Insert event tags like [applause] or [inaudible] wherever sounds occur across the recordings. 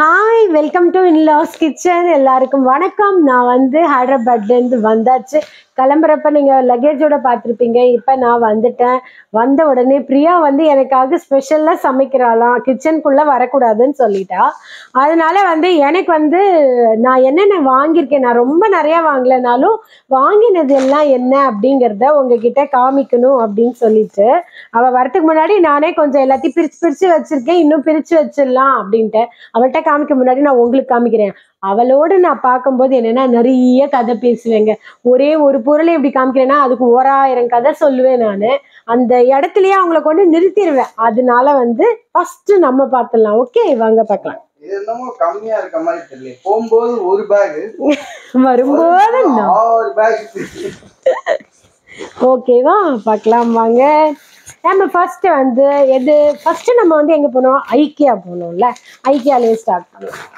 Hi welcome to in-laws kitchen எல்லாருக்கும் வணக்கம். நான் வந்து ஹைதராபாத்லேருந்து வந்தாச்சு. கிளம்புறப்ப நீங்கள் லக்கேஜோட பார்த்துருப்பீங்க. இப்போ நான் வந்துட்டேன். வந்த உடனே பிரியா வந்து எனக்காக ஸ்பெஷலாக சமைக்கிறாளாம். கிச்சனுக்குள்ளே வரக்கூடாதுன்னு சொல்லிட்டா. அதனால வந்து எனக்கு வந்து நான் என்னென்ன வாங்கியிருக்கேன் நான் ரொம்ப நிறையா வாங்கலைனாலும் வாங்கினது எல்லாம் என்ன அப்படிங்கிறத உங்ககிட்ட காமிக்கணும் அப்படின்னு சொல்லிட்டு அவள் வரத்துக்கு முன்னாடி நானே கொஞ்சம் எல்லாத்தையும் பிரித்து பிரித்து வச்சுருக்கேன். இன்னும் பிரித்து வச்சிடலாம் அப்படின்ட்டு. அவள்கிட்ட காமிக்க முன்னாடி நான் உங்களுக்கு காமிக்கிறேன். அவளோட நான் பார்க்கும்போது என்னன்னா நிறைய கதை பேசுவேங்க. ஒரே ஒரு பொருளை இப்படி காமிக்கிறேன்னா அதுக்கு ஓராயிரம் கதை சொல்லுவேன் நான். அந்த இடத்துலயே அவங்கள கொண்டு நிறுத்திடுவேன் அதனால வந்து ஃபர்ஸ்ட் நம்ம பார்த்துடலாம். ஓகே வாங்க பார்க்கலாம். போகும்போது ஒரு பேக் வரும்போது ஓகேவா பார்க்கலாம் வாங்க. நம்ம ஃபர்ஸ்ட் வந்து எது ஃபர்ஸ்ட் நம்ம வந்து எங்க போனோம்? ஐக்கியா போனோம்ல. ஐக்கியாலே ஸ்டார்ட் பண்ணலாம்.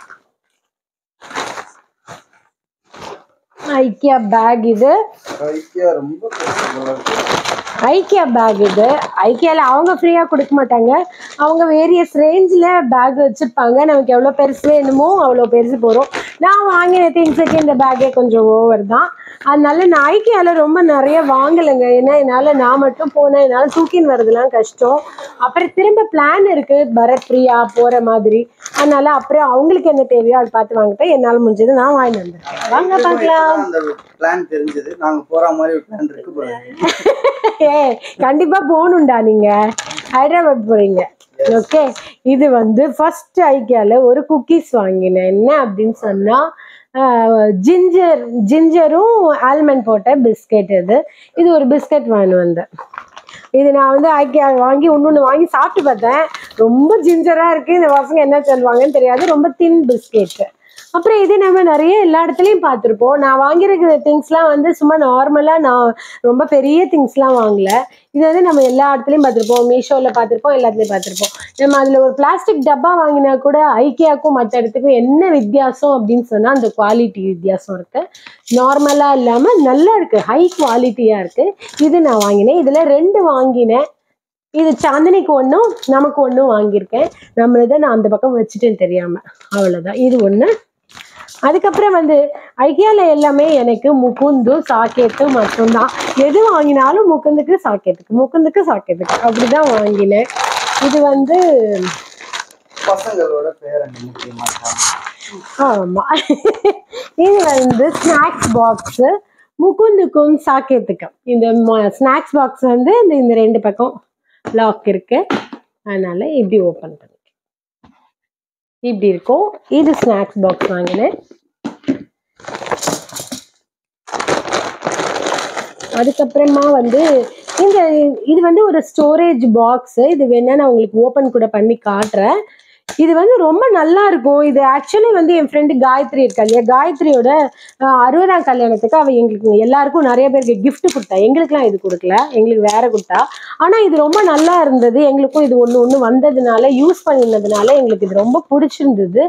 ஐக்கியா பேக் இது ஐக்கியா ஐக்கியா பேக் இது. ஐக்கியாவில் அவங்க ஃப்ரீயாக கொடுக்க மாட்டாங்க. அவங்க வேரியஸ் ரேஞ்சில் பேக் வச்சுருப்பாங்க. நமக்கு எவ்வளோ பெருசு வேணுமோ அவ்வளோ பெருசு போகிறோம் நான் வாங்கின திங்ஸுக்கு இந்த பேக்கே கொஞ்சம் ஓவர் தான். அதனால நான் ஐக்கியாவில் ரொம்ப நிறைய வாங்கலைங்க. ஏன்னா என்னால் நான் மட்டும் போனேன். என்னால் தூக்கின்னு வரதுலாம் கஷ்டம். அப்புறம் திரும்ப பிளான் இருக்குது பரத் பிரியா போகிற மாதிரி. அதனால அப்புறம் அவங்களுக்கு என்ன தேவையோ அதை பார்த்து வாங்கிட்டு என்னால் முடிஞ்சது நான் வாங்கிட்டு வந்திருக்கேன் வாங்க பார்க்கலாம். பிளான் தெரிஞ்சது. நாங்க போற மாதிரி ஒரு பிளான் இருக்கு ஏ கண்டிப்பா போகணும்டா நீங்க. ஹைதராபாத் போறீங்க. ஓகே இது வந்து ஃபர்ஸ்ட் ஐக்கியால ஒரு குக்கீஸ் வாங்கினேன். என்ன அப்படின்னு சொன்னா ஜிஞ்சர் ஜிஞ்சரும் ஆல்மண்ட் போட்ட பிஸ்கெட் இது. இது ஒரு பிஸ்கெட் வாங்கி வந்தேன். இது நான் வந்து ஐக்கியா வாங்கி இன்னொன்று வாங்கி சாப்பிட்டு பார்த்தேன். ரொம்ப ஜிஞ்சராக இருக்குது இந்த பசங்க என்ன சொல்லுவாங்கன்னு தெரியாது. ரொம்ப தின் பிஸ்கெட்டு அப்புறம் இதே நம்ம நிறைய எல்லா இடத்துலையும் பார்த்துருப்போம். நான் வாங்கியிருக்கிற திங்ஸ்லாம் வந்து சும்மா நார்மலாக நான் ரொம்ப பெரிய திங்ஸ்லாம் வாங்கல. இது வந்து நம்ம எல்லா இடத்துலையும் பார்த்துருப்போம். மீஷோவில் பார்த்துருப்போம் எல்லாத்துலேயும் பார்த்துருப்போம். நம்ம அதில் ஒரு பிளாஸ்டிக் டப்பா வாங்கினா கூட ஐக்கியாக்கும் மற்ற இடத்துக்கும் என்ன வித்தியாசம் அப்படின்னு சொன்னால் அந்த குவாலிட்டி வித்தியாசம் இருக்குது நார்மலாக இல்லாமல் நல்லா இருக்குது ஹை குவாலிட்டியாக இருக்குது இது நான் வாங்கினேன். இதில் ரெண்டு வாங்கினேன். இது சாந்தினிக்கு ஒன்றும் நமக்கு ஒன்றும் வாங்கியிருக்கேன். நம்மளதை நான் அந்த பக்கம் வச்சுட்டேன் தெரியாமல் அவ்வளோதான் இது ஒன்று அதுக்கப்புறம் வந்து ஐக்கியாவில் எல்லாமே எனக்கு முகுந்து சாக்கெட்டு மட்டும்தான். எது வாங்கினாலும் முகுந்துக்கு சாக்கெட்டுக்கு முகுந்துக்கு சாக்கெட்டுக்கு. அப்படிதான் வாங்கினேன். இது வந்து பசங்களோட பேரங்க முக்கியமா இருக்காங்க. ஆமா. இது வந்து ஸ்நாக்ஸ் பாக்ஸு. முகுந்துக்கும் சாக்கெத்துக்கும் இந்த ஸ்நாக்ஸ் பாக்ஸ் வந்து இந்த இந்த ரெண்டு பக்கம். லாக் இருக்கு. அதனால இப்படி ஓப்பன் பண்ணிக்கேன் இப்படி இருக்கும். இது ஸ்நாக்ஸ் பாக்ஸ் வாங்கினேன். அதுக்கப்புறமா வந்து இந்த இது வந்து ஒரு ஸ்டோரேஜ் பாக்ஸ் இது வேணா நான் உங்களுக்கு ஓப்பன் கூட பண்ணி காட்டுறேன். இது வந்து ரொம்ப நல்லா இருக்கும் இது ஆக்சுவலி வந்து என் ஃப்ரெண்டு காயத்ரி இருக்கா இல்லையா? காயத்ரியோட அறுபதாம் கல்யாணத்துக்கு அவள் எங்களுக்கு எல்லாருக்கும் நிறைய பேருக்கு கிஃப்ட் கொடுத்தா. எங்களுக்குலாம் இது கொடுக்கல. எங்களுக்கு வேற கொடுத்தா. ஆனால் இது ரொம்ப நல்லா இருந்தது. எங்களுக்கும் இது ஒன்று ஒன்று வந்ததுனால யூஸ் பண்ணினதுனால எங்களுக்கு இது ரொம்ப பிடிச்சிருந்தது.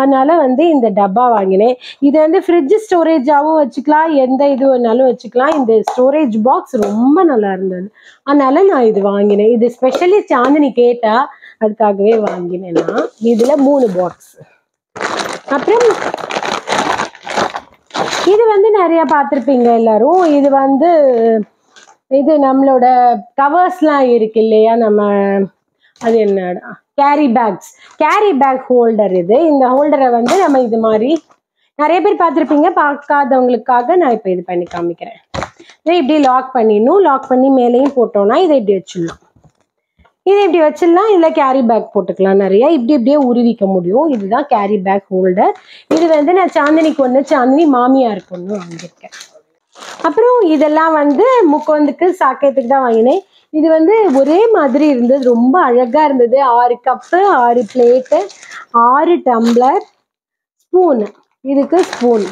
அதனால வந்து இந்த டப்பா வாங்கினேன். இது வந்து ஃப்ரிட்ஜ் ஸ்டோரேஜாகவும் வச்சுக்கலாம். எந்த இது வேணாலும் வச்சுக்கலாம். இந்த ஸ்டோரேஜ் பாக்ஸ் ரொம்ப நல்லா இருந்தது. அதனால நான் இது வாங்கினேன். இது ஸ்பெஷலி சாந்தினி கேட்டால் அதுக்காகவே வாங்கினேன் நான் இதுல மூணு பாக்ஸ் அப்புறம் இது வந்து நிறைய பார்த்துருப்பீங்க எல்லாரும். இது வந்து இது நம்மளோட கவர்ஸ்லாம் இருக்கு இல்லையா? நம்ம அது என்னடா carry bags carry bag holder இது. இந்த ஹோல்டரை வந்து நம்ம இது மாதிரி நிறைய பேர் பார்த்துருப்பீங்க. பார்க்காதவங்களுக்காக நான் இப்போ இது பண்ணி காமிக்கிறேன். இதை இப்படி லாக் பண்ணிடணும். லாக் பண்ணி மேலேயும் போட்டோம்னா இதை இப்படி வச்சிடலாம். இதை இப்படி வச்சிடலாம் இதில் கேரி பேக் போட்டுக்கலாம் நிறையா. இப்படி இப்படியே உருவிக்க முடியும். இதுதான் கேரி பேக் ஹோல்டர் இது வந்து நான் சாந்தினிக்கு ஒன்று சாந்தினி மாமியாருக்கு ஒன்று வாங்கியிருக்கேன். அப்புறம் இதெல்லாம் வந்து முக்கோந்துக்கு சாக்கியத்துக்கு தான் வாங்கினேன். இது வந்து ஒரே மாதிரி இருந்தது. ரொம்ப அழகாக இருந்தது. ஆறு கப்பு ஆறு பிளேட்டு ஆறு டம்ளர் ஸ்பூன் இதுக்கு ஸ்பூன்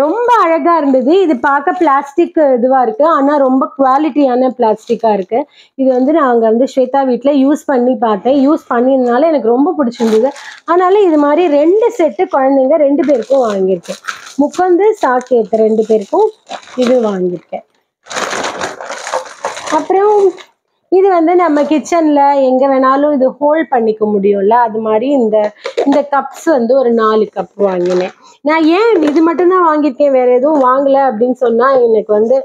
ரொம்ப அழகா இருந்தது. இது பார்க்க பிளாஸ்டிக் இதுவா இருக்கு. ஆனா ரொம்ப குவாலிட்டியான பிளாஸ்டிக்கா இருக்கு. இது வந்து நாங்க வந்து ஸ்வேதா வீட்டில் யூஸ் பண்ணி பார்த்தேன். யூஸ் பண்ணியிருந்தனால எனக்கு ரொம்ப பிடிச்சிருந்தது. அதனால இது மாதிரி ரெண்டு செட்டு குழந்தைங்க ரெண்டு பேருக்கும் வாங்கியிருக்கேன். முக்கந்து சாக்கேத்து ரெண்டு பேருக்கும் இது வாங்கியிருக்கேன். அப்புறம் இது வந்து நம்ம கிச்சன்ல எங்க வேணாலும் இது ஹோல்ட் பண்ணிக்க முடியும்ல? அது மாதிரி இந்த இந்த கப்ஸ் வந்து ஒரு நாலு கப் வாங்கினேன். நான் ஏன் இது மட்டும்தான் வாங்கியிருக்கேன் வேற எதுவும் வாங்கல அப்படின்னு சொன்னா எனக்கு வந்து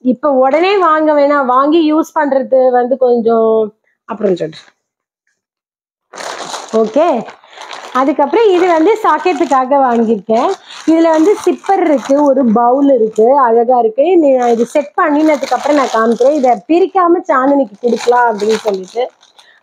இப்போ உடனே வாங்க வேணாம். வாங்கி யூஸ் பண்றது வந்து கொஞ்சம் அப்புறம் சொல்றேன் ஓகே அதுக்கப்புறம் இது வந்து சாக்கெட்டுக்காக வாங்கியிருக்கேன். இதுல வந்து சிப்பர் இருக்கு ஒரு பவுல் இருக்கு அழகா இருக்கு. நீ- நான் இது செட் பண்ணினதுக்கு அப்புறம் நான் காமிக்கிறேன். இதை பிரிக்காம சாந்தினிக்கு கொடுக்கலாம் அப்படின்னு சொல்லிட்டு.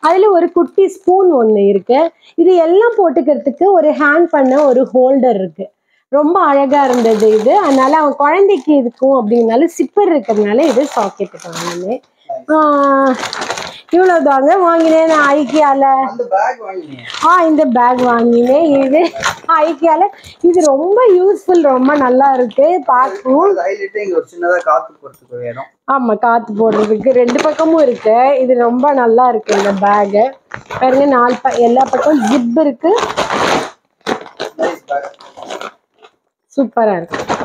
அதுல ஒரு குட்டி ஸ்பூன் ஒன்று இருக்கு. இது எல்லாம் போட்டுக்கிறதுக்கு ஒரு ஹேங் பண்ண ஒரு ஹோல்டர் இருக்கு. ரொம்ப அழகா இருந்தது இது. அதனால அவன் குழந்தைக்கு இருக்கும் அப்படின்னாலும் சிப்பர் இருக்கிறதுனால இது சாக்கெட்டுக்கு வாங்கினேன். ஆஹ் இவ்வளவுதாங்க வாங்கினேன் நான் ஐக்கியால. ஆ இந்த பேக் வாங்கினேன். இது ஐக்கியால. இது ரொம்ப யூஸ்ஃபுல் ரொம்ப நல்லா இருக்கு. பார்க்கவும் ஹைலைட் இங்க ஒரு சின்னதா காத்து போறதுக்கு ஒரு இடம். ஆமா காத்து போடுறதுக்கு ரெண்டு பக்கமும் இருக்கு. இது ரொம்ப நல்லா இருக்கு இந்த பேகு பாருங்க நாலு ப எல்லா பக்கம் ஜிப் இருக்கு. நைஸ் பேக் சூப்பரா இருக்கு.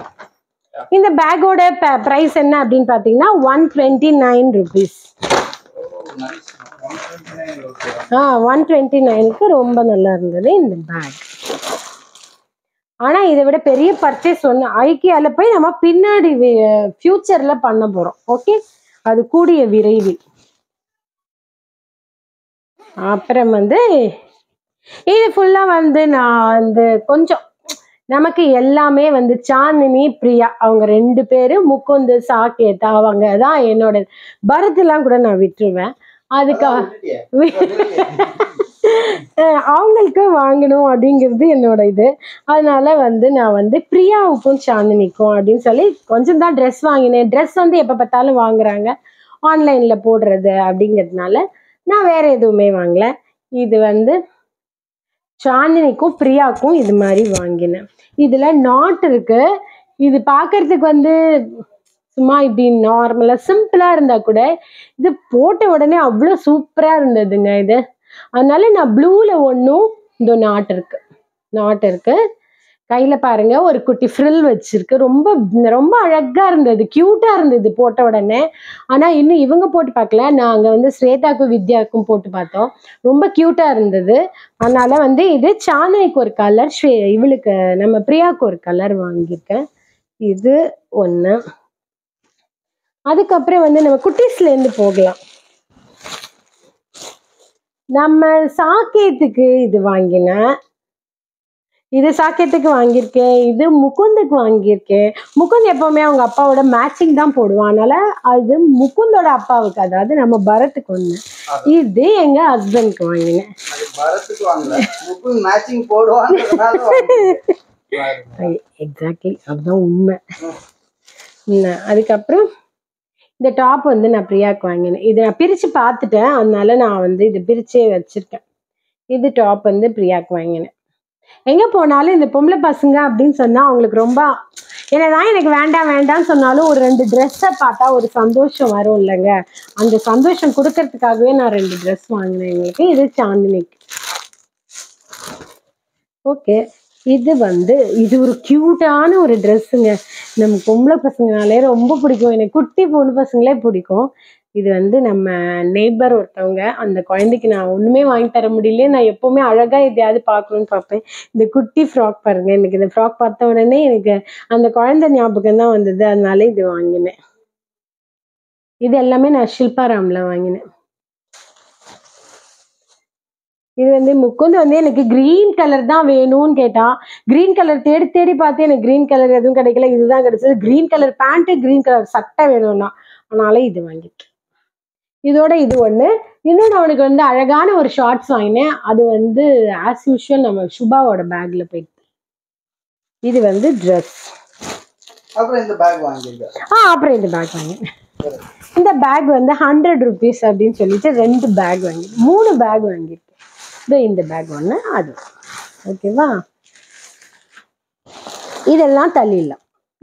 இந்த பேக்கோட ப்ரைஸ் என்ன அப்படின்னு பார்த்தீங்கன்னா one twenty nine rupees one twenty ஆ ஒன் டுவெண்ட்டி நைனுக்கு ரொம்ப நல்லா இருந்தது இந்த பேக் ஆனா இதை விட பெரிய பர்ச்சேஸ் ஒன்று ஐக்கியால போய் நம்ம பின்னாடி ஃப்யூச்சரில் பண்ண போறோம். ஓகே அது கூடிய விரைவில். அப்புறம் வந்து இது ஃபுல்லா வந்து நான் வந்து கொஞ்சம் நமக்கு எல்லாமே வந்து சாந்தினி பிரியா அவங்க ரெண்டு பேரும் முக்குந்து சாக்கேத்தா அவங்க தான் என்னோட பரத்லாம் கூட நான் விட்டுருவேன். அதுக்கு [laughs] அஹ் அவங்களுக்கு வாங்கணும் அப்படிங்கிறது என்னோட இது. அதனால வந்து நான் வந்து பிரியாவுக்கும் சாந்தினிக்கும் அப்படின்னு சொல்லி கொஞ்சம் தான் ட்ரெஸ் வாங்கினேன். ட்ரெஸ் வந்து எப்போ பார்த்தாலும் வாங்குறாங்க. ஆன்லைனில் போடுறது அப்படிங்கிறதுனால நான் வேற எதுவுமே வாங்கல. இது வந்து சாந்தினிக்கும் பிரியாக்கும் இது மாதிரி வாங்கினேன். இதில் நாட் இருக்கு. இது பார்க்கறதுக்கு வந்து சும்மா இப்படி நார்மலாக சிம்பிளாக இருந்தால் கூட இது போட்ட உடனே அவ்வளோ சூப்பராக இருந்ததுங்க இது. அதனால நான் ப்ளூவில் ஒன்றும் இந்த நாட் இருக்கு. நாட் இருக்குது கையில பாருங்க ஒரு குட்டி ஃப்ரில் வச்சிருக்கு. ரொம்ப ரொம்ப அழகா இருந்தது கியூட்டா இருந்தது போட்ட உடனே. ஆனா இன்னும் இவங்க போட்டு பார்க்கல. நாங்க வந்து ஸ்வேதாக்கும் வித்யாவுக்கும் போட்டு பார்த்தோம். ரொம்ப கியூட்டா இருந்தது. அதனால வந்து இது சாந்தனிக்கு ஒரு கலர் ஸ்வே இவளுக்கு நம்ம பிரியாவுக்கு ஒரு கலர் வாங்கியிருக்கேன். இது ஒன்று அதுக்கப்புறம் வந்து நம்ம குட்டீஸ்லேருந்து போகலாம். நம்ம சாக்கேத்துக்கு இது வாங்கினேன். இது சாக்கெட்டுக்கு வாங்கியிருக்கேன் இது முகுந்துக்கு வாங்கியிருக்கேன். முகுந்த் எப்பவுமே அவங்க அப்பாவோட மேட்சிங் தான் போடுவான். அதனால அது முகுந்தோட அப்பாவுக்கு அதாவது நம்ம பரத்துக்கு ஒன்று இது எங்க ஹஸ்பண்ட்க்கு வாங்கினேன். எக்ஸாக்ட்லி அதுதான் உண்மை. அதுக்கப்புறம் இந்த டாப் வந்து நான் பிரியாக்கு வாங்கினேன். இதை நான் பிரித்து பார்த்துட்டேன். அதனால நான் வந்து இதை பிரிச்சே வச்சிருக்கேன். இது டாப் வந்து பிரியாக்கு வாங்கினேன். எங்கே போனாலும் இந்த பொம்பளை பசங்க அப்படின்னு சொன்னால் அவங்களுக்கு ரொம்ப என்னதான் எனக்கு வேண்டாம் வேண்டாம்னு சொன்னாலும் ஒரு ரெண்டு ட்ரெஸ்ஸை பார்த்தா ஒரு சந்தோஷம் வரும் இல்லைங்க. அந்த சந்தோஷம் கொடுக்கறதுக்காகவே நான் ரெண்டு ட்ரெஸ் வாங்கினேன் எங்களுக்கு. இது சாந்தினிக்கு. ஓகே. இது வந்து இது ஒரு க்யூட்டான ஒரு ட்ரெஸ்ஸுங்க நம்ம பொம்பளை பசங்கனாலே ரொம்ப பிடிக்கும். எனக்கு குட்டி பொண்ணு பசங்களே பிடிக்கும். இது வந்து நம்ம நெய்பர் ஒருத்தவங்க அந்த குழந்தைக்கு நான் ஒன்றுமே வாங்கி தர முடியல நான் எப்போவுமே அழகாக எதையாவது பார்க்கணும்னு பார்ப்பேன். இந்த குட்டி ஃப்ராக் பாருங்க எனக்கு இந்த ஃப்ராக் பார்த்த உடனே எனக்கு அந்த குழந்தை ஞாபகம் தான் வந்தது அதனால இது வாங்கினேன். இது எல்லாமே நான் ஷில்பாராமில் வாங்கினேன். இது வந்து முக்குந்து வந்து எனக்கு கிரீன் கலர் தான் வேணும்னு கேட்டான் கிரீன் கலர் தேடி தேடி பார்த்து எனக்கு கிரீன் கலர் எதுவும் கிடைக்கல இதுதான் கிடைச்சது. Green colour pant green colour சட்டை வேணும்னா அதனால இது வாங்கிட்டேன். இதோட இது ஒண்ணு. இன்னொன்று அவனுக்கு வந்து அழகான ஒரு ஷார்ட்ஸ் வாங்கினேன். அது வந்து ஆஸ் யூஷுவல் நம்ம சுபாவோட பேக்ல போயிட்டு. இது வந்து ட்ரெஸ் அப்புறம் இந்த பேக் வாங்கியிருக்கேன் ஆ அப்புறம் இந்த பேக் வாங்கினேன். இந்த பேக் வந்து ஹண்ட்ரட் ருபீஸ் அப்படின்னு சொல்லிட்டு ரெண்டு பேக் வாங்கி மூணு பேக் வாங்கியிருக்கேன். இதோ இந்த பேக் ஒன்று அது. ஓகேவா இதெல்லாம் தள்ளிடலாம்.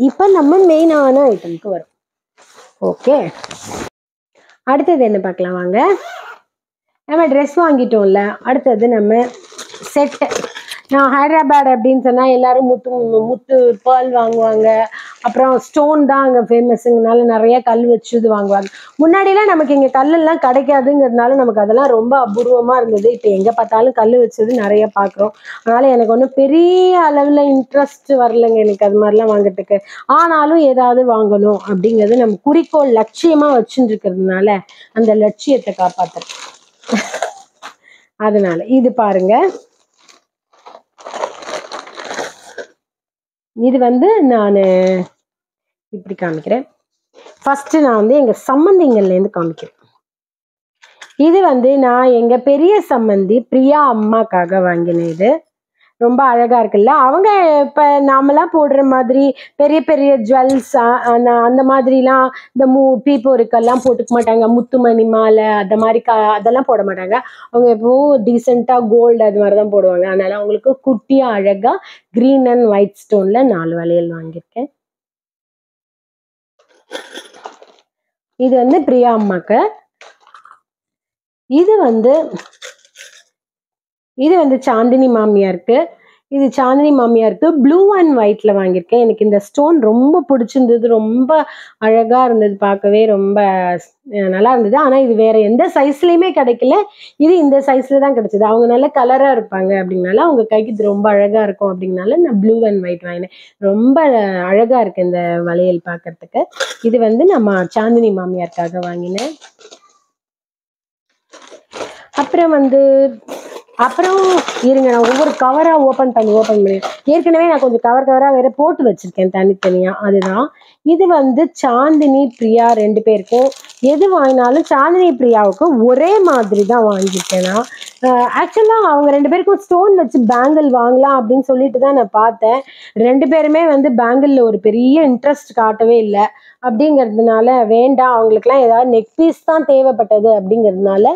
இப்போ நம்ம மெயினான ஐட்டம்க்கு வரும். ஓகே அடுத்தது என்ன பார்க்கலாம் வாங்க. நம்ம ட்ரெஸ் வாங்கிட்டோம்ல அடுத்தது நம்ம செட்டு நான் ஹைதராபாத் அப்படின்னு சொன்னால் எல்லாரும் முத்து முத்து பேர்ல் வாங்குவாங்க. அப்புறம் ஸ்டோன் தான் அங்கே ஃபேமஸுங்கனால நிறைய கல் வச்சு இது வாங்குவாங்க. முன்னாடிலாம் நமக்கு இங்கே கல்லெல்லாம் கிடைக்காதுங்கிறதுனால நமக்கு அதெல்லாம் ரொம்ப அபூர்வமாக இருந்தது. இப்போ எங்கே பார்த்தாலும் கல் வச்சது நிறைய பார்க்குறோம். அதனால் எனக்கு ஒன்றும் பெரிய அளவில் இன்ட்ரெஸ்ட் வரலைங்க எனக்கு அது மாதிரிலாம் வாங்குறதுக்கு. ஆனாலும் ஏதாவது வாங்கணும் அப்படிங்கிறது நம்ம குறிக்கோள் லட்சியமாக வச்சுருக்கிறதுனால அந்த லட்சியத்தை காப்பாற்றுறேன் அதனால இது பாருங்க. இது வந்து நான் இப்படி காமிக்கிறேன். ஃபர்ஸ்ட் நான் வந்து எங்க சம்மந்திங்கள்லேருந்து காமிக்கிறேன். இது வந்து நான் எங்க பெரிய சம்மந்தி பிரியா அம்மாக்காக வாங்கினேன் இது. ரொம்ப அழகா இருக்குல்ல? அவங்க இப்ப நாமெல்லாம் போடுற மாதிரி பெரிய பெரிய ஜுவல்ஸ் அந்த மாதிரிலாம் இந்த மூ பீப்போருக்கெல்லாம் போட்டுக்க மாட்டாங்க. முத்துமணி மாலை அந்த மாதிரி க அதெல்லாம் போட மாட்டாங்க. அவங்க எப்பவும் டீசெண்டாக கோல்டு அது மாதிரி தான் போடுவாங்க. அதனால அவங்களுக்கு குட்டியா அழகா க்ரீன் அண்ட் ஒயிட் ஸ்டோன்ல நாலு வளையல் வாங்கியிருக்கேன். இது வந்து பிரியா அம்மாக்கு. இது வந்து இது வந்து சாந்தினி மாமியாருக்கு. இது சாந்தினி மாமியாருக்கு ப்ளூ அண்ட் ஒயிட்ல வாங்கியிருக்கேன். எனக்கு இந்த ஸ்டோன் ரொம்ப பிடிச்சிருந்தது. ரொம்ப அழகா இருந்தது பார்க்கவே. ரொம்ப நல்லா இருந்தது. ஆனால் இது வேற எந்த சைஸ்லையுமே கிடைக்கல. இது இந்த சைஸ்ல தான் கிடைச்சது. அவங்க நல்ல கலராக இருப்பாங்க அப்படின்னால அவங்க கைக்கு இது ரொம்ப அழகா இருக்கும் அப்படின்னால நான் ப்ளூ அண்ட் ஒயிட் வாங்கினேன். ரொம்ப அழகா இருக்கு இந்த வளையல் பார்க்கறதுக்கு. இது வந்து நம்ம சாந்தினி மாமியாருக்காக வாங்கினேன். அப்புறம் வந்து அப்புறம் இருங்க நான் ஒவ்வொரு கவராக ஓப்பன் பண்ணி ஓப்பன் பண்ணி. ஏற்கனவே நான் கொஞ்சம் கவர் கவராக வேற போட்டு வச்சிருக்கேன் தனித்தனியாக அதுதான். இது வந்து சாந்தினி பிரியா ரெண்டு பேருக்கும். எது வாங்கினாலும் சாந்தினி பிரியாவுக்கு ஒரே மாதிரி தான் வாங்கியிருக்கேன் நான். ஆக்சுவலாக அவங்க ரெண்டு பேருக்கும் ஸ்டோன் வச்சு பேங்கிள் வாங்கலாம் அப்படின்னு சொல்லிட்டு தான் நான் பார்த்தேன். ரெண்டு பேருமே வந்து பேங்கிளில் ஒரு பெரிய இன்ட்ரெஸ்ட் காட்டவே இல்லை. அப்படிங்கிறதுனால வேண்டாம். அவங்களுக்குலாம் ஏதாவது நெக் பீஸ் தான் தேவைப்பட்டது அப்படிங்கிறதுனால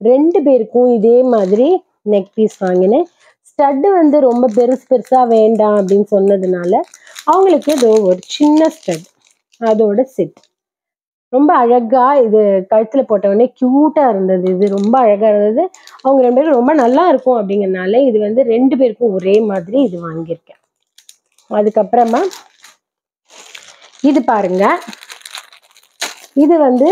ரெண்டு பேருக்கும் இதே மாதிரி நெக் பீஸ் வாங்கினேன். ஸ்டட்டு வந்து ரொம்ப பெருசு பெருசாக வேண்டாம் அப்படின்னு சொன்னதுனால அவங்களுக்கு இதோ ஒரு சின்ன ஸ்டட் அதோட செட் ரொம்ப அழகா இது கழுத்துல போட்ட உடனே கியூட்டா இருந்தது. இது ரொம்ப அழகா இருந்தது. அவங்க ரெண்டு பேரும் ரொம்ப நல்லா இருக்கும் அப்படிங்கறதுனால இது வந்து ரெண்டு பேருக்கும் ஒரே மாதிரி இது வாங்கியிருக்கேன். அதுக்கப்புறமா இது பாருங்க. இது வந்து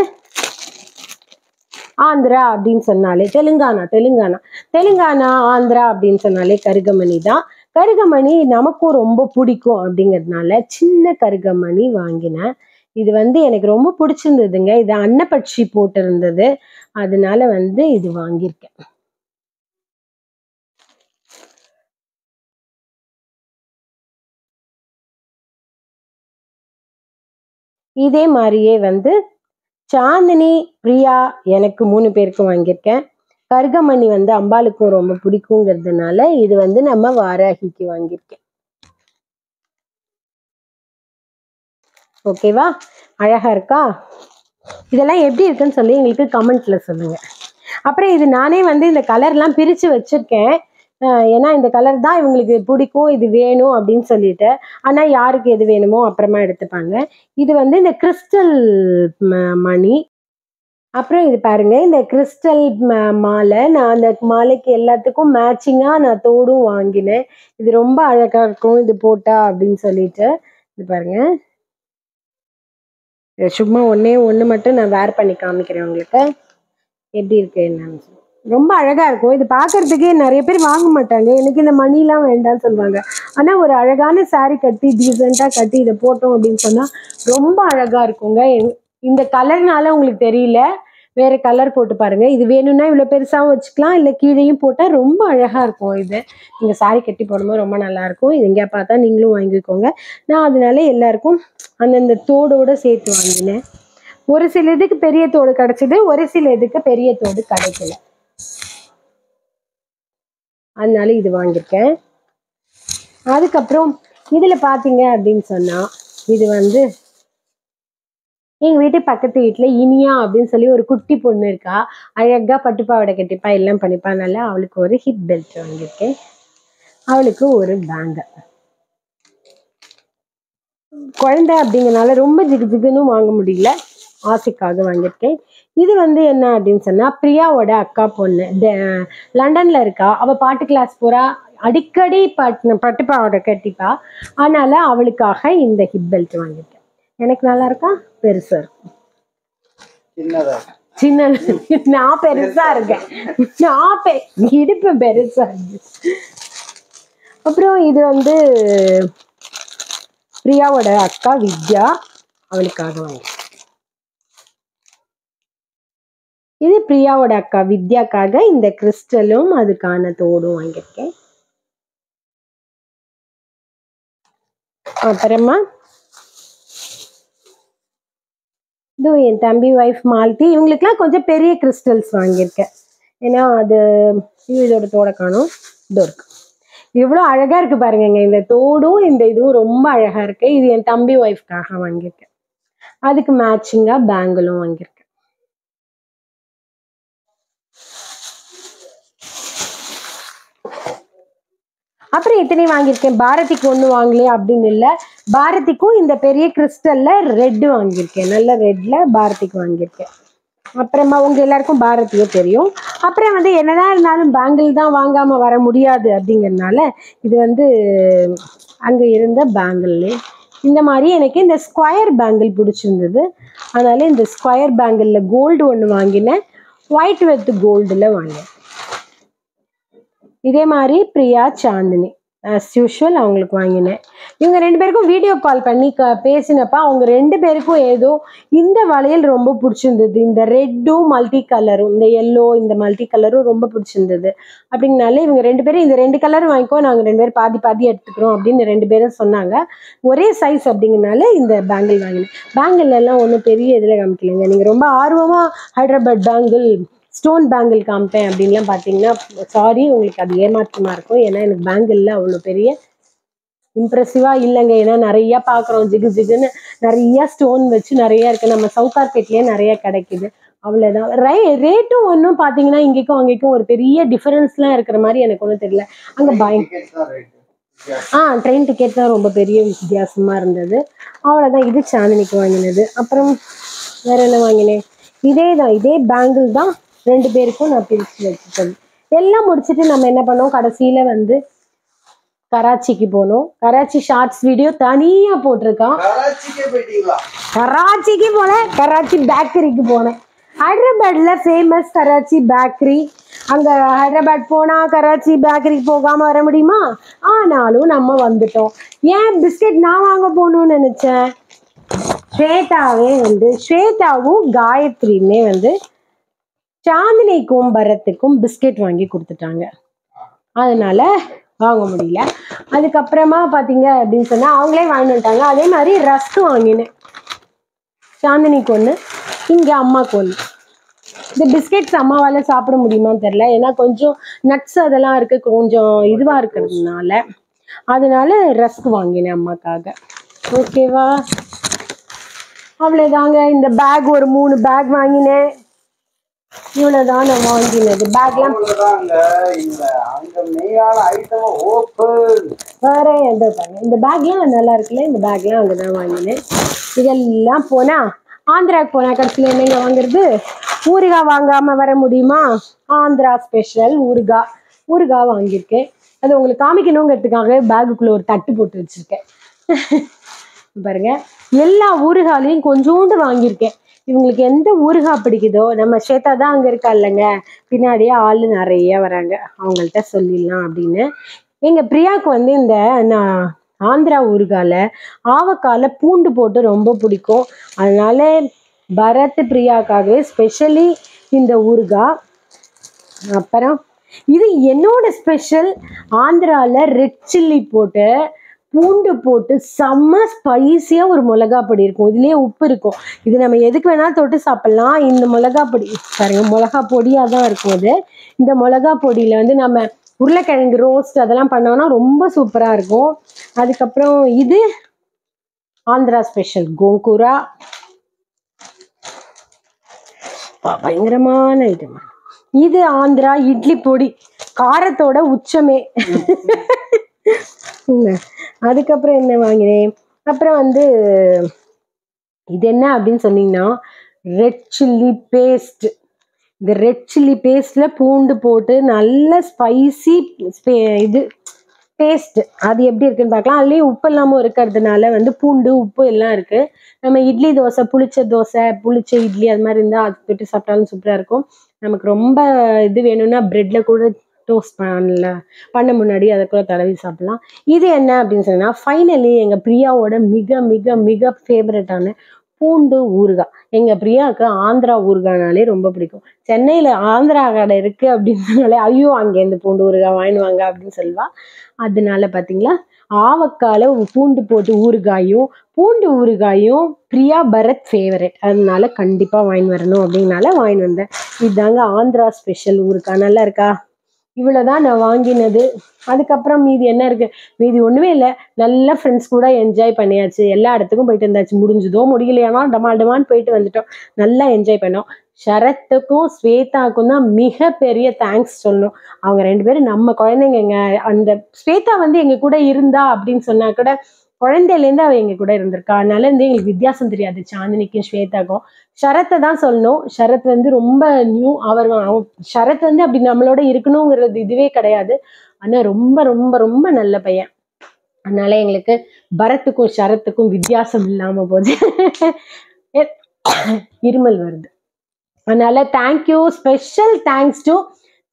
ஆந்திரா அப்படின்னு சொன்னாலே தெலுங்கானா தெலுங்கானா. தெலுங்கானா ஆந்திரா அப்படின்னு சொன்னாலே கருகமணி தான். கருகமணி நமக்கும் ரொம்ப பிடிக்கும் அப்படிங்கிறதுனால சின்ன கருகமணி வாங்கினேன். இது வந்து எனக்கு ரொம்ப பிடிச்சிருந்ததுங்க. இது அன்னப்பட்சி போட்டிருந்தது. அதனால வந்து இது வாங்கியிருக்கேன். இதே மாதிரியே வந்து சாந்தினி பிரியா எனக்கு மூணு பேருக்கும் வாங்கியிருக்கேன். கருகமணி வந்து அம்பாளுக்கும் ரொம்ப பிடிக்குங்கிறதுனால இது வந்து நம்ம வாராகிக்கு வாங்கியிருக்கேன். ஓகேவா? அழகா இருக்கா? இதெல்லாம் எப்படி இருக்குன்னு சொல்லி எங்களுக்கு கமெண்ட்ல சொல்லுங்க. அப்புறம் இது நானே வந்து இந்த கலர்லாம் பிரிச்சு வச்சிருக்கேன். ஏன்னா இந்த கலர் தான் இவங்களுக்கு பிடிக்கும் இது வேணும் அப்படின்னு சொல்லிட்டு. ஆனால் யாருக்கு எது வேணுமோ அப்புறமா எடுத்துப்பாங்க. இது வந்து இந்த கிறிஸ்டல் மணி. அப்புறம் இது பாருங்க இந்த கிறிஸ்டல் மாலை. நான் அந்த மாலைக்கு எல்லாத்துக்கும் மேட்சிங்கா நான் தோடும் வாங்கினேன். இது ரொம்ப அழகா இருக்கும் இது போட்டா அப்படின்னு சொல்லிட்டு. இது பாருங்க. சும்மா ஒன்னே ஒன்று மட்டும் நான் வேர் பண்ணி காமிக்கிறேன் உங்களுக்கு. எப்படி இருக்கு என்னன்னு ரொம்ப அழகா இருக்கும். இது பார்க்கறதுக்கே நிறைய பேர் வாங்க மாட்டாங்க. எனக்கு இந்த மணிலாம் வேண்டாம்னு சொல்லுவாங்க. ஆனா ஒரு அழகான saree கட்டி டீசெண்டா கட்டி இதை போட்டோம் அப்படின்னு சொன்னா ரொம்ப அழகா இருக்குங்க. இந்த கலர்னால உங்களுக்கு தெரியல. வேற கலர் போட்டு பாருங்க. இது வேணும்னா இவ்வளவு பெருசாவும் வச்சுக்கலாம். இல்ல கீழேயும் போட்டா ரொம்ப அழகா இருக்கும் இது. நீங்க சாரி கட்டி போடும்போது ரொம்ப நல்லா இருக்கும். இது எங்கேயா பார்த்தா நீங்களும் வாங்கிக்கோங்க. நான் அதனால எல்லாருக்கும் அந்தந்த தோடோட சேர்த்து வாங்கினேன். ஒரு சில இதுக்கு பெரிய தோடு கிடைச்சது ஒரு சில இதுக்கு பெரிய தோடு கிடைக்கல. அதனால இது வாங்கியிருக்கேன். அதுக்கப்புறம் இதுல பாத்தீங்க அப்படின்னு சொன்னா இது வந்து எங்க வீட்டு பக்கத்து வீட்டுல இனியா அப்படின்னு சொல்லி ஒரு குட்டி பொண்ணு இருக்கா. அழகா பட்டுப்பாவடை கட்டிப்பா எல்லாம் பண்ணிப்பானால அவளுக்கு ஒரு ஹிப் பெல்ட் வாங்கியிருக்கேன். அவளுக்கு ஒரு பேங்க குழந்தை அப்படிங்கிறனால ரொம்ப ஜிகு ஜிகுன்னு வாங்க முடியல. ஆசைக்காக வாங்கியிருக்கேன். இது வந்து என்ன அப்படின்னு சொன்னா பிரியாவோட அக்கா பொண்ணு. லண்டன்ல இருக்கா. அவ பாட்டு கிளாஸ் போறா. அடிக்கடி பட்டு பட்டு பாவாடை கட்டிப்பா. அதனால அவளுக்காக இந்த ஹிப் பெல்ட் வாங்கியிருக்கேன். எனக்கு நல்லா இருக்கா? பெருசா இருக்கும். சின்னதா. சின்ன நான் பெருசா இருக்கேன். நான் பெ இடுப்பு பெருசா இருக்கு. அப்புறம் இது வந்து பிரியாவோட அக்கா வித்யா அவளுக்காக வாங்கி இது பிரியாவோட அக்கா வித்யாக்காக இந்த கிறிஸ்டலும் அதுக்கான தோடும் வாங்கியிருக்கேன். அப்புறமா இதோ என் தம்பி ஒய்ஃப் மால்தி இவங்களுக்குலாம் கொஞ்சம் பெரிய கிறிஸ்டல்ஸ் வாங்கியிருக்கேன். ஏன்னா அது இதோட தோட காணும். இதோ இருக்கு. இவ்வளோ அழகா இருக்கு பாருங்கங்க. இந்த தோடும் இந்த இதுவும் ரொம்ப அழகா இருக்கு. இது என் தம்பி ஒய்ஃப்காக வாங்கியிருக்கேன். அதுக்கு மேட்சிங்கா பேங்கிளும் வாங்கியிருக்கேன். அப்புறம் எத்தனை வாங்கியிருக்கேன்? பாரதிக்கு ஒன்று வாங்கலையே அப்படின்னு இல்லை. பாரதிக்கும் இந்த பெரிய கிறிஸ்டல்ல ரெட்டு வாங்கியிருக்கேன். நல்ல ரெட்டில் பாரதிக்கு வாங்கியிருக்கேன். அப்புறமா உங்கள் எல்லாருக்கும் பாரதியே தெரியும். அப்புறம் வந்து என்னதான் இருந்தாலும் பேங்கிள் தான் வாங்காமல் வர முடியாது அப்படிங்கறதுனால இது வந்து அங்கே இருந்த பேங்கிள்லே இந்த மாதிரி எனக்கு இந்த ஸ்கொயர் பேங்கிள் பிடிச்சிருந்தது. அதனால இந்த ஸ்கொயர் பேங்கிளில் கோல்டு ஒன்று வாங்கினேன். ஒயிட் வித் கோல்டில் வாங்கினேன். இதே மாதிரி பிரியா சாந்தினி. ஆஸ் யூஷுவல் அவங்களுக்கு வாங்கினேன். இவங்க ரெண்டு பேருக்கும் வீடியோ கால் பண்ணி க பேசினப்ப அவங்க ரெண்டு பேருக்கும் ஏதோ இந்த வளையல் ரொம்ப பிடிச்சிருந்தது. இந்த ரெட்டும் மல்டி கலரும் இந்த எல்லோ இந்த மல்டி கலரும் ரொம்ப பிடிச்சிருந்தது. அப்படிங்கனால இவங்க ரெண்டு பேரும் இந்த ரெண்டு கலரும் வாங்கிக்கோ நாங்கள் ரெண்டு பேரும் பாதி பாதி எடுத்துக்கிறோம் அப்படின்னு ரெண்டு பேரும் சொன்னாங்க. ஒரே சைஸ் அப்படிங்கனால இந்த பேங்கிள் வாங்கினேன். பேங்கிள் எல்லாம் ஒன்றும் பெரிய இதில் காமிக்கலைங்க. நீங்கள் ரொம்ப ஆர்வமாக ஹைதராபாத் பேங்கிள் ஸ்டோன் பேங்கிள் காமிப்பேன் அப்படின்லாம் பார்த்தீங்கன்னா சாரி உங்களுக்கு அது ஏமாற்றமாக இருக்கும். ஏன்னா எனக்கு பேங்கிளில் அவ்வளோ பெரிய இம்ப்ரெசிவாக இல்லைங்க. ஏன்னா நிறைய பார்க்குறோம். ஜிகு ஜிகுன்னு நிறைய ஸ்டோன் வச்சு நிறைய இருக்குது நம்ம சவுகார்பேட்லேயே நிறைய கிடைக்குது. அவ்வளோதான் ரே ரேட்டும் ஒன்றும் பார்த்தீங்கன்னா இங்கேக்கும் அங்கேக்கும் ஒரு பெரிய டிஃபரன்ஸ்லாம் இருக்கிற மாதிரி எனக்கு ஒன்றும் தெரியல. அங்கே ரேட்டு ஆ ட்ரெயின் டிக்கெட் தான் ரொம்ப பெரிய வித்தியாசமா இருந்தது. அவ்வளோதான் இது சாந்தினிக்கு வாங்கினது. அப்புறம் வேற என்ன வாங்கினேன்? இதே தான் இதே பேங்கிள் தான். ரெண்டு பேருக்கும் நான் பிரித்து வச்சுட்டது எல்லாம் முடிச்சுட்டு நம்ம என்ன பண்ணோம்? கடைசியில வந்து கராச்சிக்கு போனோம். கராச்சி ஷார்ட்ஸ் வீடியோ தனியா போட்டிருக்கான். கராச்சிக்கே போனேன். கராச்சி பேக்கரிக்கு போனேன். ஹைதராபாத்ல ஃபேமஸ் கராச்சி பேக்கரி அங்க ஹைதராபாத் போனா கராச்சி பேக்கரிக்கு போகாம வர முடியுமா? ஆனாலும் நம்ம வந்துட்டோம். ஏன் பிஸ்கெட் நான் வாங்க போகணும்னு நினைச்சேன்? ஸ்வேதாவே வந்து ஸ்வேதாவும் காயத்ரியுமே வந்து சாந்தினிக்கும் கோம்பரத்துக்கும் பிஸ்கெட் வாங்கி கொடுத்துட்டாங்க. அதனால வாங்க முடியல. அதுக்கப்புறமா பார்த்தீங்க அப்படின்னு சொன்னால் அவங்களே வாங்கிட்டாங்க அதே மாதிரி ரஸ்க் வாங்கினேன். சாந்தினிக்கு ஒன்று இங்கே அம்மா ஒன்று இந்த பிஸ்கெட்ஸ் அம்மாவால் சாப்பிட முடியுமான்னு தெரில ஏன்னா கொஞ்சம் நட்ஸ் அதெல்லாம் இருக்குது கொஞ்சம் இதுவாக இருக்கிறதுனால. அதனால ரஸ்க் வாங்கினேன் அம்மாக்காக. ஓகேவா? அவ்வளோதாங்க இந்த பேக் ஒரு மூணு பேக் வாங்கினேன். இவ்வளோதான் நான் வாங்கினது. பேக்லாம் வேற எந்த பாருங்க இந்த பேக்லாம் நல்லா இருக்குல்ல இந்த பேக்லாம் அங்கே தான் வாங்கினேன். இதெல்லாம் போனா ஆந்திராக்கு போனா கடைசியில் என்னங்க வாங்குறது? ஊறுகாய் வாங்காம வர முடியுமா? ஆந்திரா ஸ்பெஷல் ஊறுகாய். ஊறுகாய் வாங்கியிருக்கேன். அது உங்களுக்கு காமிக்கணுங்கிறதுக்காக பேகுக்குள்ள ஒரு தட்டு போட்டு வச்சிருக்கேன். [laughs] பாருங்க. எல்லா ஊறுகாலையும் கொஞ்சோண்டு வாங்கியிருக்கேன். இவங்களுக்கு எந்த ஊறுகாய் பிடிக்குதோ நம்ம ஸ்வேதா தான் அங்கே இருக்கா இல்லைங்க? பின்னாடியே ஆள் நிறைய வராங்க. அவங்கள்ட்ட சொல்லிடலாம் அப்படின்னு. எங்கள் பிரியாவுக்கு வந்து இந்த நான் ஆந்திரா ஊறுகால ஆவக்கால பூண்டு போட்டு ரொம்ப பிடிக்கும். அதனால பரத் பிரியாக்காகவே ஸ்பெஷலி இந்த ஊறுகாய். அப்புறம் இது என்னோட ஸ்பெஷல் ஆந்திராவில் ரெட் சில்லி போட்டு பூண்டு போட்டு செம்ம ஸ்பைசியாக ஒரு மிளகா பொடி இருக்கும். இதுலேயே உப்பு இருக்கும். இது நம்ம எதுக்கு வேணாலும் தொட்டு சாப்பிட்லாம். இந்த மிளகா பொடி பாருங்க மிளகா பொடியாக தான் இருக்கும் அது இந்த மிளகா பொடியில் வந்து நம்ம உருளைக்கிழங்கு ரோஸ்ட் அதெல்லாம் பண்ணோம்னா ரொம்ப சூப்பராக இருக்கும். அதுக்கப்புறம் இது ஆந்திரா ஸ்பெஷல் கோங்கூரா பயங்கரமான ஐட்டம் இது ஆந்திரா இட்லி பொடி காரத்தோட உச்சமே. அதுக்கப்புறம் என்ன வாங்கினேன்? அப்புறம் வந்து இது என்ன அப்படின்னு சொன்னீங்கன்னா ரெட் சில்லி பேஸ்ட் இந்த ரெட் சில்லி பேஸ்ட்டில் பூண்டு போட்டு நல்ல ஸ்பைசி இது பேஸ்ட் அது எப்படி இருக்குன்னு பார்க்கலாம். அதுலேயும் உப்பு இல்லாமல் இருக்கிறதுனால வந்து பூண்டு உப்பு எல்லாம் இருக்குது நம்ம இட்லி தோசை புளிச்ச தோசை புளிச்ச இட்லி அது மாதிரி இருந்தால் அது தொட்டு சாப்பிட்டாலும் சூப்பராக இருக்கும். நமக்கு ரொம்ப இது வேணும்னா ப்ரெட்டில் கூட டோஸ்ட் பண்ணல பண்ண முன்னாடி அதை கூட தடவி சாப்பிடலாம். இது என்ன அப்படின்னு சொன்னால் ஃபைனலி எங்கள் பிரியாவோட மிக மிக மிக ஃபேவரட்டான பூண்டு ஊறுகாய். எங்கள் பிரியாவுக்கு ஆந்திரா ஊறுகாய்னாலே ரொம்ப பிடிக்கும். சென்னையில் ஆந்திரா கடை இருக்குது அப்படின்னாலே ஐயோ அங்கேருந்து பூண்டு ஊறுகாய் வாங்கினுவாங்க அப்படின்னு சொல்லுவா. அதனால பார்த்தீங்களா ஆவக்கால பூண்டு போட்டு ஊறுகாயும் பூண்டு ஊறுகாயும் பிரியா பரத் ஃபேவரட் அதனால கண்டிப்பாக வாங்கி வரணும் அப்படின்னால வாங்கி வந்தேன். இதுதாங்க ஆந்திரா ஸ்பெஷல் ஊறுகாய். நல்லா இருக்கா? இவ்வளோதான் நான் வாங்கினது. அதுக்கப்புறம் மீதி என்ன இருக்கு? மீதி ஒன்றுமே இல்லை. நல்ல ஃப்ரெண்ட்ஸ் கூட என்ஜாய் பண்ணியாச்சு. எல்லா இடத்துக்கும் போயிட்டு வந்தாச்சு. முடிஞ்சதோ முடியலையானா டமால் டமான்னு போயிட்டு வந்துட்டோம். நல்லா என்ஜாய் பண்ணோம். ஷரத்துக்கும் ஸ்வேதாக்கும் தான் மிகப்பெரிய தேங்க்ஸ் சொல்லணும். அவங்க ரெண்டு பேரும் நம்ம குழந்தைங்க அந்த ஸ்வேதா வந்து எங்க கூட இருந்தா அப்படின்னு சொன்னா கூட குழந்தையிலேருந்து அவள் எங்க கூட இருந்திருக்கா. அதனால இருந்து எங்களுக்கு வித்தியாசம் தெரியாது. சாந்தினிக்கும் ஸ்வேதாக்கும். ஷரத்தை தான் சொல்லணும். ஷரத் வந்து ரொம்ப நியூ அவர் அவன் ஷரத் வந்து அப்படி நம்மளோட இருக்கணுங்கிறது இதுவே கிடையாது. ஆனா ரொம்ப ரொம்ப ரொம்ப நல்ல பையன். அதனால எங்களுக்கு பரத்துக்கும் ஷரத்துக்கும் வித்தியாசம் இல்லாம போகுது. இருமல் வருது. அதனால thank you special thanks to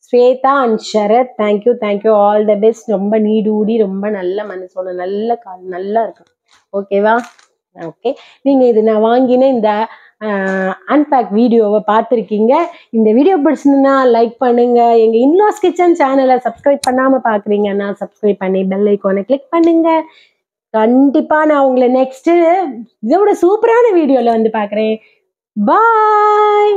Swetha and Sharath thank you thank you all the best ரொம்ப நீடூடி ரொம்ப நல்ல மனசோட நல்ல கால் நல்லா இருக்கும் ஓகேவா ஓகே நீங்கள் இது நான் வாங்கின இந்த அன்பேக் வீடியோவை பார்த்துருக்கீங்க. இந்த வீடியோ பிடிச்சிருந்தா லைக் பண்ணுங்கள் எங்கள் இன்லாஸ் கிச்சன் சேனலை சப்ஸ்கிரைப் பண்ணாமல் பார்க்குறீங்கன்னா சப்ஸ்கிரைப் பண்ணி பெல் ஐக்கானை கிளிக் பண்ணுங்கள் கண்டிப்பாக நான் உங்களை நெக்ஸ்ட்டு இதோட சூப்பரான வீடியோவில் வந்து பார்க்குறேன். பாய்